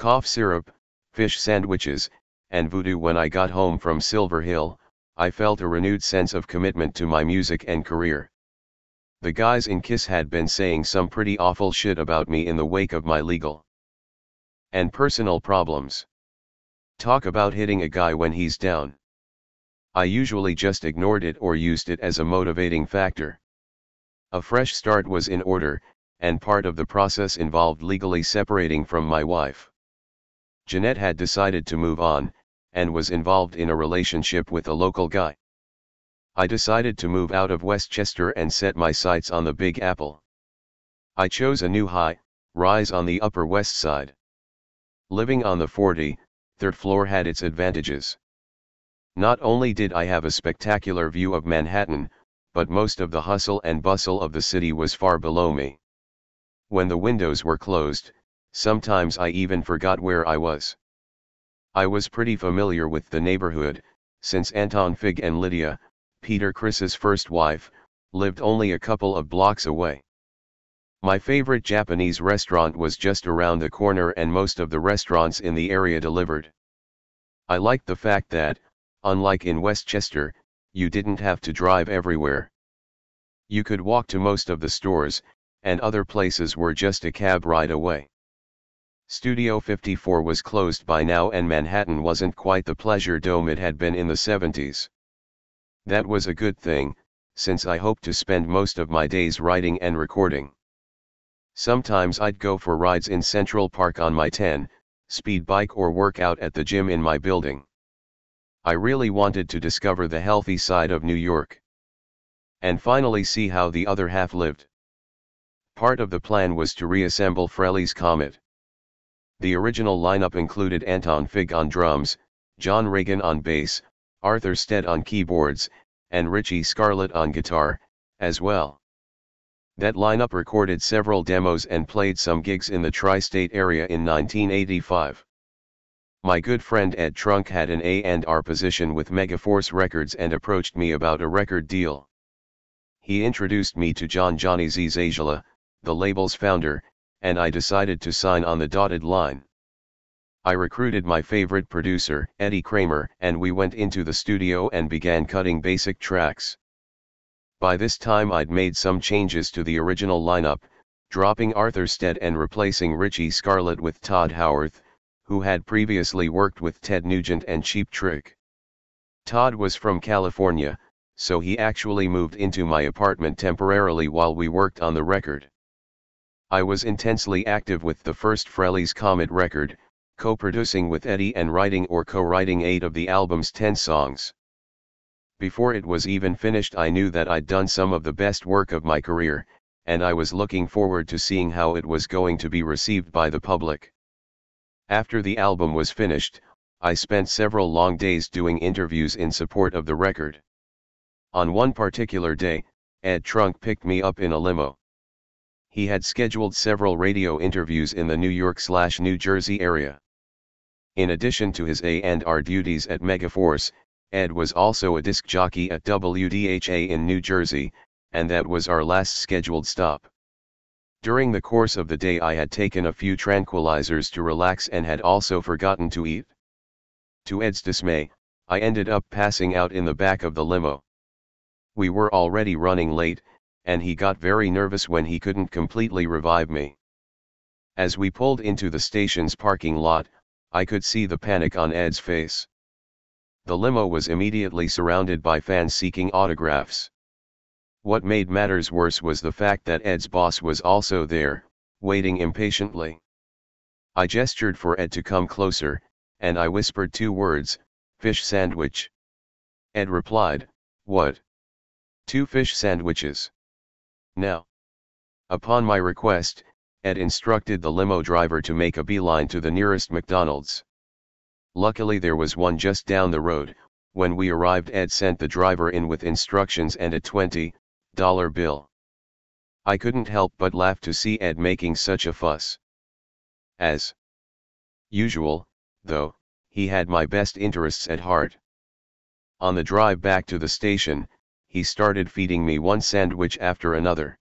cough syrup, fish sandwiches, and voodoo when I got home from Silver Hill, I felt a renewed sense of commitment to my music and career. The guys in Kiss had been saying some pretty awful shit about me in the wake of my legal and personal problems. Talk about hitting a guy when he's down. I usually just ignored it or used it as a motivating factor. A fresh start was in order, and part of the process involved legally separating from my wife. Jeanette had decided to move on, and was involved in a relationship with a local guy. I decided to move out of Westchester and set my sights on the Big Apple. I chose a new high, rise on the Upper West Side. Living on the 40, third floor had its advantages. Not only did I have a spectacular view of Manhattan, but most of the hustle and bustle of the city was far below me. When the windows were closed, sometimes I even forgot where I was. I was pretty familiar with the neighborhood, since Anton Fig and Lydia, Peter Criss's first wife, lived only a couple of blocks away. My favorite Japanese restaurant was just around the corner and most of the restaurants in the area delivered. I liked the fact that, unlike in Westchester, you didn't have to drive everywhere. You could walk to most of the stores, and other places were just a cab ride away. Studio 54 was closed by now and Manhattan wasn't quite the pleasure dome it had been in the 70s. That was a good thing, since I hoped to spend most of my days writing and recording. Sometimes I'd go for rides in Central Park on my 10, speed bike or work out at the gym in my building. I really wanted to discover the healthy side of New York. And finally see how the other half lived. Part of the plan was to reassemble Frehley's Comet. The original lineup included Anton Fig on drums, John Regan on bass, Arthur Stead on keyboards, and Richie Scarlett on guitar, as well. That lineup recorded several demos and played some gigs in the tri-state area in 1985. My good friend Ed Trunk had an A&R position with Megaforce Records and approached me about a record deal. He introduced me to John Johnny Z Zazula, the label's founder, and I decided to sign on the dotted line. I recruited my favorite producer, Eddie Kramer, and we went into the studio and began cutting basic tracks. By this time I'd made some changes to the original lineup, dropping Arthur Stead and replacing Richie Scarlett with Todd Howarth, who had previously worked with Ted Nugent and Cheap Trick. Todd was from California, so he actually moved into my apartment temporarily while we worked on the record. I was intensely active with the first Frehley's Comet record, co-producing with Eddie and writing or co-writing eight of the album's ten songs. Before it was even finished I knew that I'd done some of the best work of my career, and I was looking forward to seeing how it was going to be received by the public. After the album was finished, I spent several long days doing interviews in support of the record. On one particular day, Ed Trunk picked me up in a limo. He had scheduled several radio interviews in the New York-slash-New Jersey area. In addition to his A&R duties at Megaforce, Ed was also a disc jockey at WDHA in New Jersey, and that was our last scheduled stop. During the course of the day I had taken a few tranquilizers to relax and had also forgotten to eat. To Ed's dismay, I ended up passing out in the back of the limo. We were already running late, and he got very nervous when he couldn't completely revive me. As we pulled into the station's parking lot, I could see the panic on Ed's face. The limo was immediately surrounded by fans seeking autographs. What made matters worse was the fact that Ed's boss was also there, waiting impatiently. I gestured for Ed to come closer, and I whispered two words, fish sandwich. Ed replied, What? Two fish sandwiches. Now. Upon my request, Ed instructed the limo driver to make a beeline to the nearest McDonald's. Luckily there was one just down the road, when we arrived Ed sent the driver in with instructions and a $20 bill. I couldn't help but laugh to see Ed making such a fuss. As usual, though, he had my best interests at heart. On the drive back to the station, he started feeding me one sandwich after another.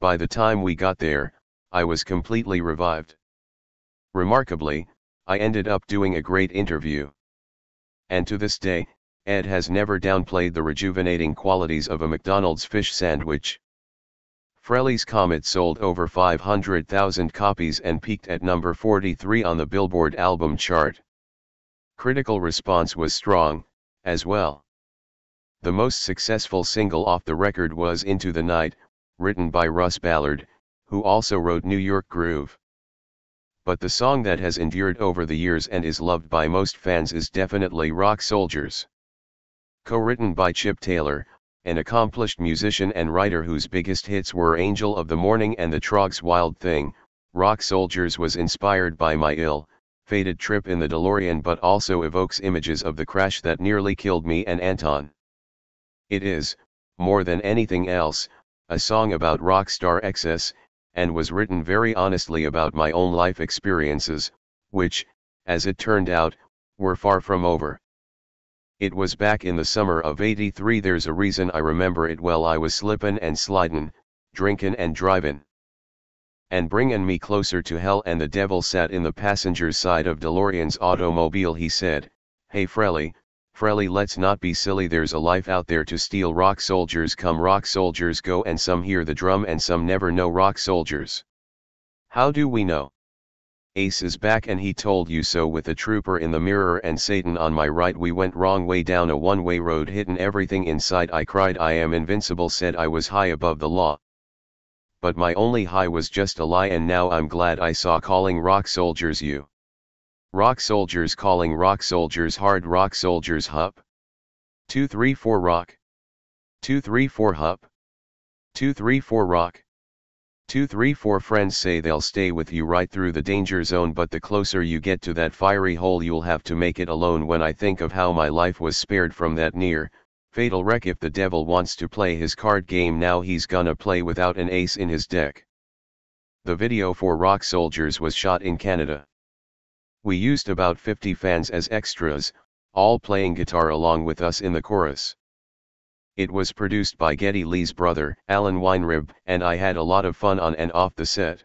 By the time we got there, I was completely revived. Remarkably, I ended up doing a great interview. And to this day, Ed has never downplayed the rejuvenating qualities of a McDonald's fish sandwich. Frehley's Comet sold over 500,000 copies and peaked at number 43 on the Billboard album chart. Critical response was strong, as well. The most successful single off the record was Into the Night, written by Russ Ballard, who also wrote New York Groove. But the song that has endured over the years and is loved by most fans is definitely Rock Soldiers. Co-written by Chip Taylor, an accomplished musician and writer whose biggest hits were Angel of the Morning and The Troggs Wild Thing, Rock Soldiers was inspired by my ill, fated trip in the DeLorean but also evokes images of the crash that nearly killed me and Anton. It is, more than anything else, a song about rock star excess, and was written very honestly about my own life experiences, which, as it turned out, were far from over. It was back in the summer of 83 there's a reason I remember it well I was slippin' and slidin', drinkin' and drivin'. And bringin' me closer to hell and the devil sat in the passenger's side of DeLorean's automobile he said, Hey Frehley, Frehley let's not be silly there's a life out there to steal rock soldiers come rock soldiers go and some hear the drum and some never know rock soldiers. How do we know? Ace is back and he told you so with a trooper in the mirror and Satan on my right we went wrong way down a one-way road hitting everything inside I cried I am invincible said I was high above the law. But my only high was just a lie and now I'm glad I saw calling rock soldiers you. Rock soldiers calling rock soldiers hard rock soldiers hup. 234 rock. 234 hup. 234 rock. 2 3 4 friends say they'll stay with you right through the danger zone but the closer you get to that fiery hole you'll have to make it alone when I think of how my life was spared from that near, fatal wreck if the devil wants to play his card game now he's gonna play without an ace in his deck. The video for Rock Soldiers was shot in Canada. We used about 50 fans as extras, all playing guitar along with us in the chorus. It was produced by Geddy Lee's brother, Alan Weinrib, and I had a lot of fun on and off the set.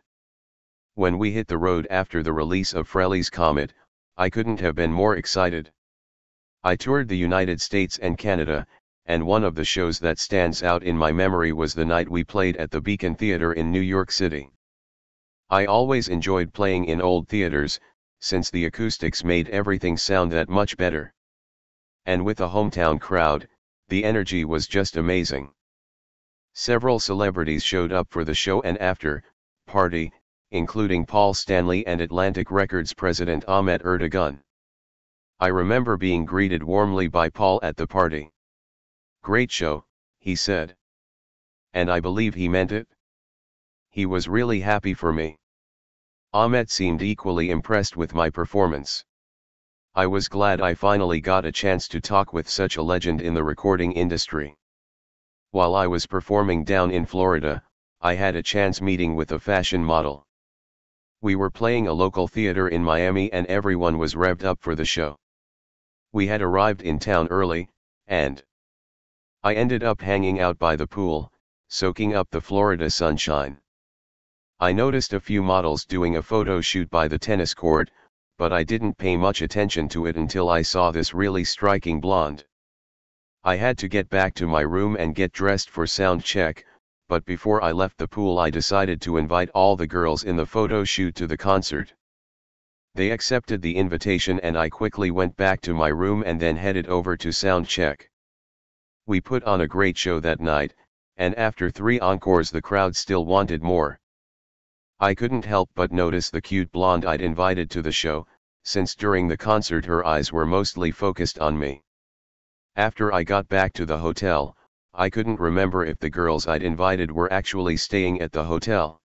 When we hit the road after the release of Frehley's Comet, I couldn't have been more excited. I toured the United States and Canada, and one of the shows that stands out in my memory was the night we played at the Beacon Theater in New York City. I always enjoyed playing in old theaters, since the acoustics made everything sound that much better. And with a hometown crowd, the energy was just amazing. Several celebrities showed up for the show and after, party, including Paul Stanley and Atlantic Records president Ahmet Ertegun. I remember being greeted warmly by Paul at the party. Great show, he said. And I believe he meant it. He was really happy for me. Ahmet seemed equally impressed with my performance. I was glad I finally got a chance to talk with such a legend in the recording industry. While I was performing down in Florida, I had a chance meeting with a fashion model. We were playing a local theater in Miami and everyone was revved up for the show. We had arrived in town early, and I ended up hanging out by the pool, soaking up the Florida sunshine. I noticed a few models doing a photo shoot by the tennis court, but I didn't pay much attention to it until I saw this really striking blonde. I had to get back to my room and get dressed for sound check, but before I left the pool I decided to invite all the girls in the photo shoot to the concert. They accepted the invitation and I quickly went back to my room and then headed over to sound check. We put on a great show that night, and after three encores the crowd still wanted more. I couldn't help but notice the cute blonde I'd invited to the show, since during the concert her eyes were mostly focused on me. After I got back to the hotel, I couldn't remember if the girls I'd invited were actually staying at the hotel.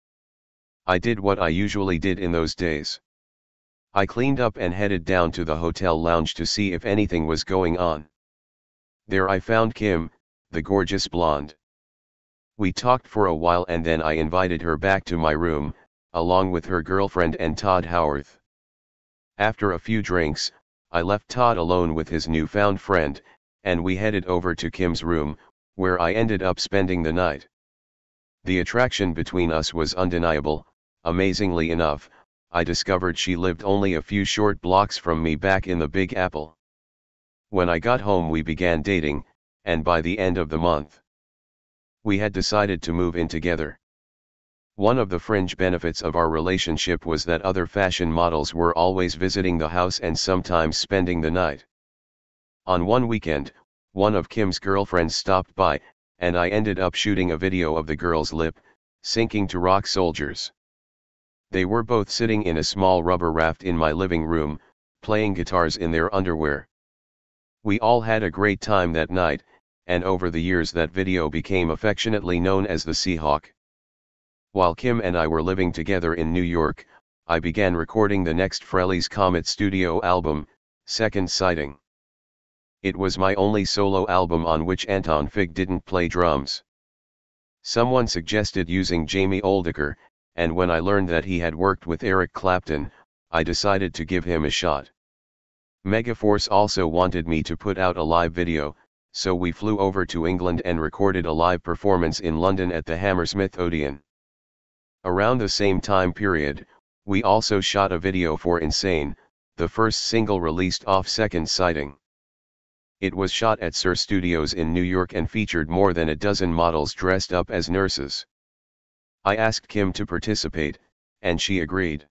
I did what I usually did in those days. I cleaned up and headed down to the hotel lounge to see if anything was going on. There I found Kim, the gorgeous blonde. We talked for a while and then I invited her back to my room, along with her girlfriend and Todd Howarth. After a few drinks, I left Todd alone with his newfound friend, and we headed over to Kim's room, where I ended up spending the night. The attraction between us was undeniable, amazingly enough, I discovered she lived only a few short blocks from me back in the Big Apple. When I got home we began dating, and by the end of the month, we had decided to move in together. One of the fringe benefits of our relationship was that other fashion models were always visiting the house and sometimes spending the night. On one weekend, one of Kim's girlfriends stopped by, and I ended up shooting a video of the girl's lip, sinking to rock soldiers. They were both sitting in a small rubber raft in my living room, playing guitars in their underwear. We all had a great time that night, and over the years that video became affectionately known as the Seahawk. While Kim and I were living together in New York, I began recording the next Frehley's Comet studio album, Second Sighting. It was my only solo album on which Anton Fig didn't play drums. Someone suggested using Jamie Oldaker, and when I learned that he had worked with Eric Clapton, I decided to give him a shot. Megaforce also wanted me to put out a live video, so we flew over to England and recorded a live performance in London at the Hammersmith Odeon. Around the same time period, we also shot a video for Insane, the first single released off Second Sighting. It was shot at Sir Studios in New York and featured more than a dozen models dressed up as nurses. I asked Kim to participate, and she agreed.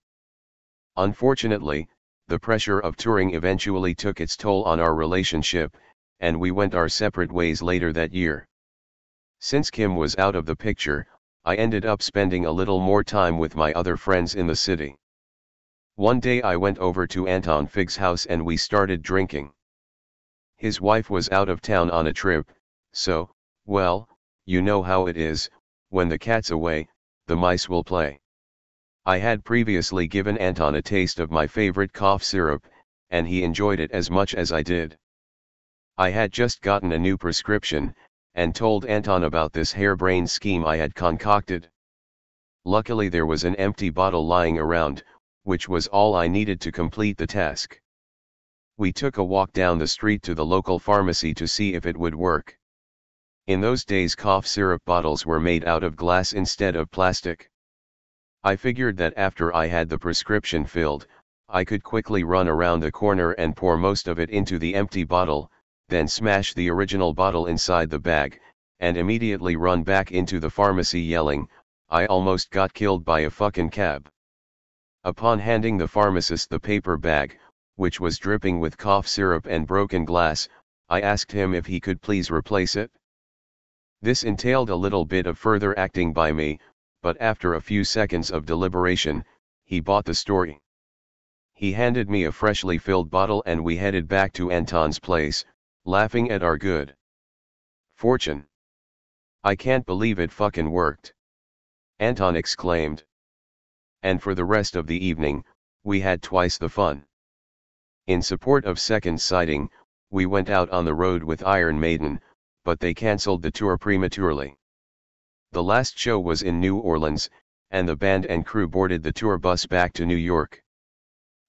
Unfortunately, the pressure of touring eventually took its toll on our relationship, and we went our separate ways later that year. Since Kim was out of the picture, I ended up spending a little more time with my other friends in the city. One day I went over to Anton Fig's house and we started drinking. His wife was out of town on a trip, so, well, you know how it is, when the cat's away, the mice will play. I had previously given Anton a taste of my favorite cough syrup, and he enjoyed it as much as I did. I had just gotten a new prescription, and told Anton about this harebrained scheme I had concocted. Luckily there was an empty bottle lying around, which was all I needed to complete the task. We took a walk down the street to the local pharmacy to see if it would work. In those days cough syrup bottles were made out of glass instead of plastic. I figured that after I had the prescription filled, I could quickly run around the corner and pour most of it into the empty bottle, then smash the original bottle inside the bag, and immediately run back into the pharmacy yelling, I almost got killed by a fucking cab. Upon handing the pharmacist the paper bag, which was dripping with cough syrup and broken glass, I asked him if he could please replace it. This entailed a little bit of further acting by me, but after a few seconds of deliberation, he bought the story. He handed me a freshly filled bottle and we headed back to Anton's place, laughing at our good fortune. I can't believe it fucking worked. Anton exclaimed. And for the rest of the evening, we had twice the fun. In support of Second Sighting, we went out on the road with Iron Maiden, but they cancelled the tour prematurely. The last show was in New Orleans, and the band and crew boarded the tour bus back to New York.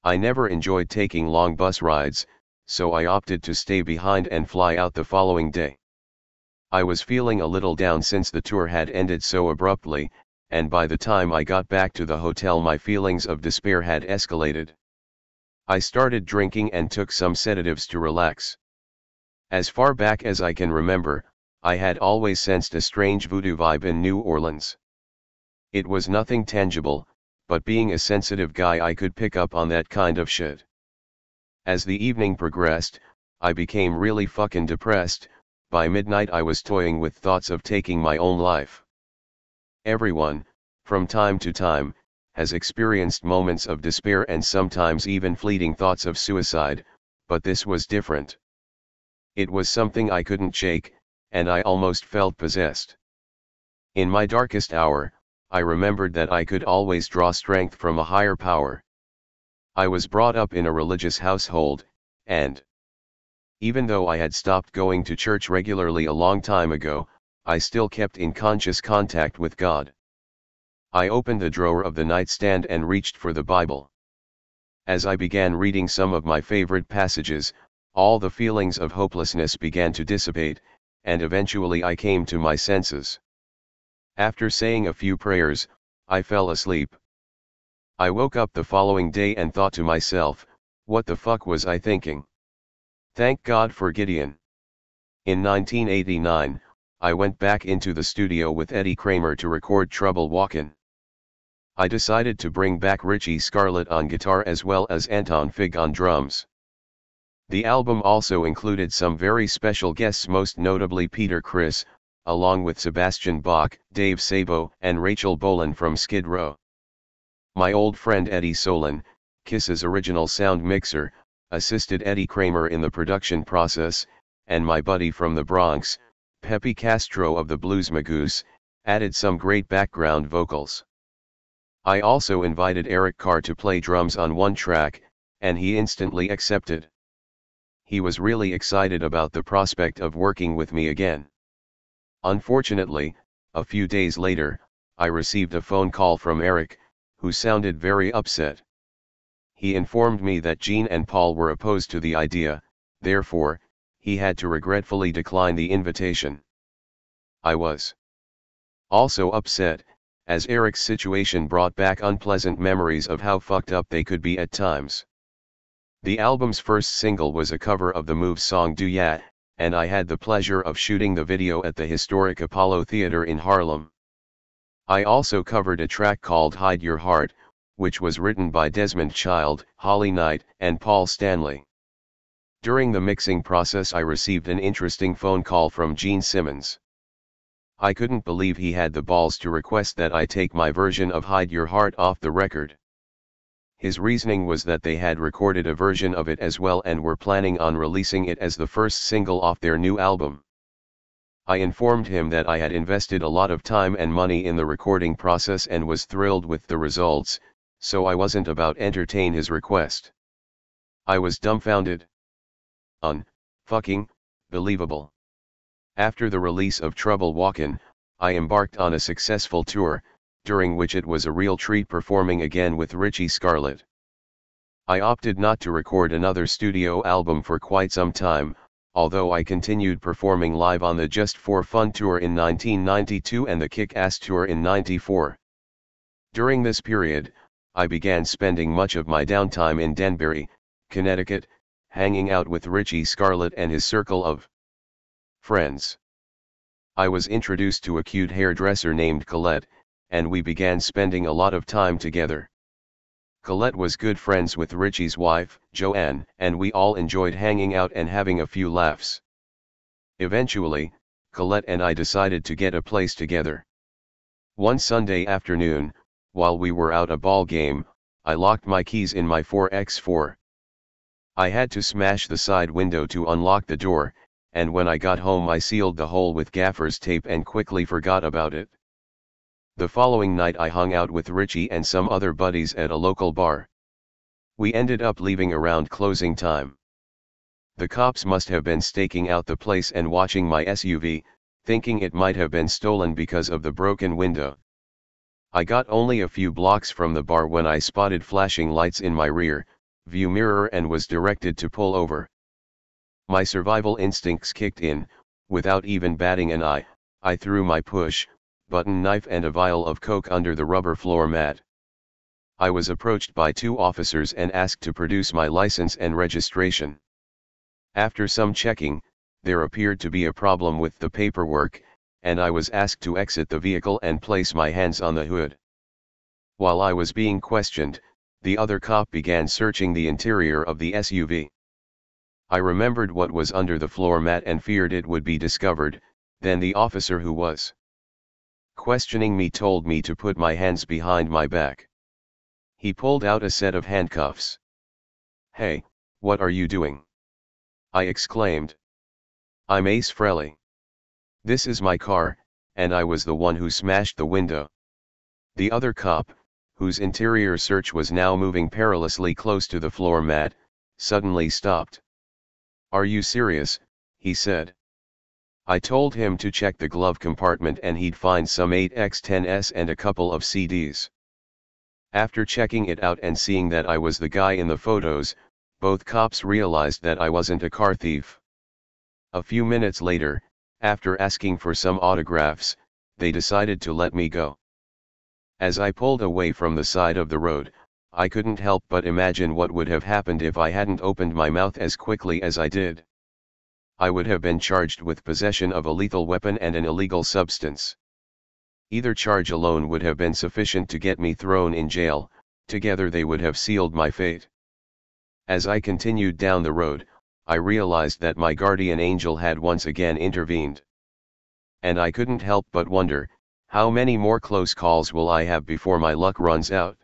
I never enjoyed taking long bus rides, so I opted to stay behind and fly out the following day. I was feeling a little down since the tour had ended so abruptly, and by the time I got back to the hotel my feelings of despair had escalated. I started drinking and took some sedatives to relax. As far back as I can remember, I had always sensed a strange voodoo vibe in New Orleans. It was nothing tangible, but being a sensitive guy I could pick up on that kind of shit. As the evening progressed, I became really fucking depressed, by midnight I was toying with thoughts of taking my own life. Everyone, from time to time, has experienced moments of despair and sometimes even fleeting thoughts of suicide, but this was different. It was something I couldn't shake, and I almost felt possessed. In my darkest hour, I remembered that I could always draw strength from a higher power. I was brought up in a religious household, and even though I had stopped going to church regularly a long time ago, I still kept in conscious contact with God. I opened the drawer of the nightstand and reached for the Bible. As I began reading some of my favorite passages, all the feelings of hopelessness began to dissipate, and eventually I came to my senses. After saying a few prayers, I fell asleep. I woke up the following day and thought to myself, what the fuck was I thinking? Thank God for Gideon. In 1989, I went back into the studio with Eddie Kramer to record Trouble Walkin'. I decided to bring back Richie Scarlett on guitar as well as Anton Fig on drums. The album also included some very special guests most notably Peter Criss, along with Sebastian Bach, Dave Sabo and Rachel Bolan from Skid Row. My old friend Eddie Solan, Kiss's original sound mixer, assisted Eddie Kramer in the production process, and my buddy from the Bronx, Pepe Castro of the Blues Magoos, added some great background vocals. I also invited Eric Carr to play drums on one track, and he instantly accepted. He was really excited about the prospect of working with me again. Unfortunately, a few days later, I received a phone call from Eric, who sounded very upset. He informed me that Gene and Paul were opposed to the idea, therefore, he had to regretfully decline the invitation. I was also upset, as Eric's situation brought back unpleasant memories of how fucked up they could be at times. The album's first single was a cover of the Move song Do Ya, and I had the pleasure of shooting the video at the historic Apollo Theater in Harlem. I also covered a track called Hide Your Heart, which was written by Desmond Child, Holly Knight, and Paul Stanley. During the mixing process I received an interesting phone call from Gene Simmons. I couldn't believe he had the balls to request that I take my version of Hide Your Heart off the record. His reasoning was that they had recorded a version of it as well and were planning on releasing it as the first single off their new album. I informed him that I had invested a lot of time and money in the recording process and was thrilled with the results, so I wasn't about to entertain his request. I was dumbfounded. Un, fucking, believable. After the release of Trouble Walkin', I embarked on a successful tour, during which it was a real treat performing again with Richie Scarlett. I opted not to record another studio album for quite some time, although I continued performing live on the Just for Fun tour in 1992 and the Kick-Ass tour in 94. During this period, I began spending much of my downtime in Danbury, Connecticut, hanging out with Richie Scarlett and his circle of friends. I was introduced to a cute hairdresser named Colette, and we began spending a lot of time together. Colette was good friends with Richie's wife, Joanne, and we all enjoyed hanging out and having a few laughs. Eventually, Colette and I decided to get a place together. One Sunday afternoon, while we were out a ball game, I locked my keys in my 4x4. I had to smash the side window to unlock the door, and when I got home I sealed the hole with gaffer's tape and quickly forgot about it. The following night I hung out with Richie and some other buddies at a local bar. We ended up leaving around closing time. The cops must have been staking out the place and watching my SUV, thinking it might have been stolen because of the broken window. I got only a few blocks from the bar when I spotted flashing lights in my rear view mirror and was directed to pull over. My survival instincts kicked in, without even batting an eye, I threw my push, button knife and a vial of coke under the rubber floor mat. I was approached by two officers and asked to produce my license and registration. After some checking, there appeared to be a problem with the paperwork, and I was asked to exit the vehicle and place my hands on the hood. While I was being questioned, the other cop began searching the interior of the SUV. I remembered what was under the floor mat and feared it would be discovered, then the officer who was questioning me told me to put my hands behind my back. He pulled out a set of handcuffs. Hey, what are you doing? I exclaimed. I'm Ace Frehley. This is my car, and I was the one who smashed the window. The other cop, whose interior search was now moving perilously close to the floor mat, suddenly stopped. Are you serious, he said. I told him to check the glove compartment and he'd find some 8x10s and a couple of CDs. After checking it out and seeing that I was the guy in the photos, both cops realized that I wasn't a car thief. A few minutes later, after asking for some autographs, they decided to let me go. As I pulled away from the side of the road, I couldn't help but imagine what would have happened if I hadn't opened my mouth as quickly as I did. I would have been charged with possession of a lethal weapon and an illegal substance. Either charge alone would have been sufficient to get me thrown in jail, together they would have sealed my fate. As I continued down the road, I realized that my guardian angel had once again intervened. And I couldn't help but wonder, how many more close calls will I have before my luck runs out?